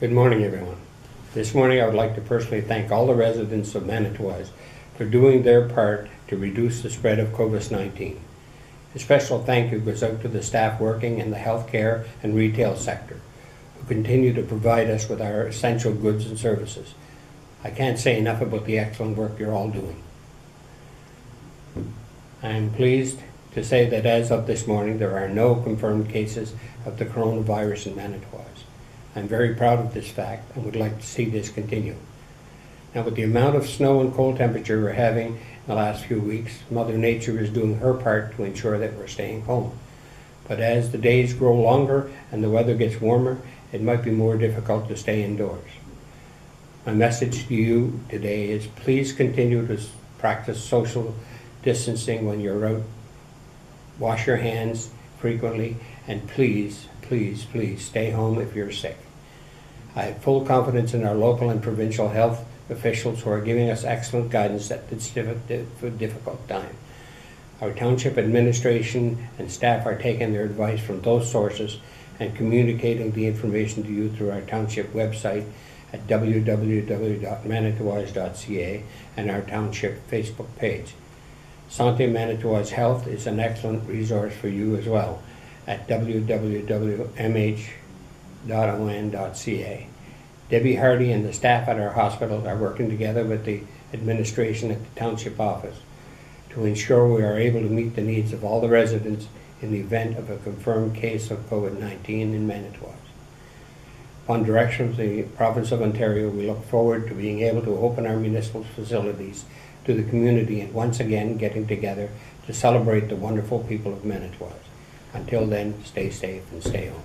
Good morning, everyone. This morning, I would like to personally thank all the residents of Manitouwadge for doing their part to reduce the spread of COVID-19. A special thank you goes out to the staff working in the healthcare and retail sector who continue to provide us with our essential goods and services. I can't say enough about the excellent work you're all doing. I am pleased to say that as of this morning, there are no confirmed cases of the coronavirus in Manitouwadge. I'm very proud of this fact and would like to see this continue. Now, with the amount of snow and cold temperature we're having in the last few weeks, Mother Nature is doing her part to ensure that we're staying home. But as the days grow longer and the weather gets warmer, it might be more difficult to stay indoors. My message to you today is please continue to practice social distancing when you're out. Wash your hands frequently and please, please, please stay home if you're sick. I have full confidence in our local and provincial health officials who are giving us excellent guidance at this difficult time. Our township administration and staff are taking their advice from those sources and communicating the information to you through our township website at www.manitouwadge.ca and our township Facebook page. Sante Manitouwadge Health is an excellent resource for you as well at www.mh.on.ca. Debbie Hardy and the staff at our hospital are working together with the administration at the township office to ensure we are able to meet the needs of all the residents in the event of a confirmed case of COVID-19 in Manitouwadge. Upon direction of the province of Ontario, we look forward to being able to open our municipal facilities to the community and once again getting together to celebrate the wonderful people of Manitouwadge. Until then, stay safe and stay home.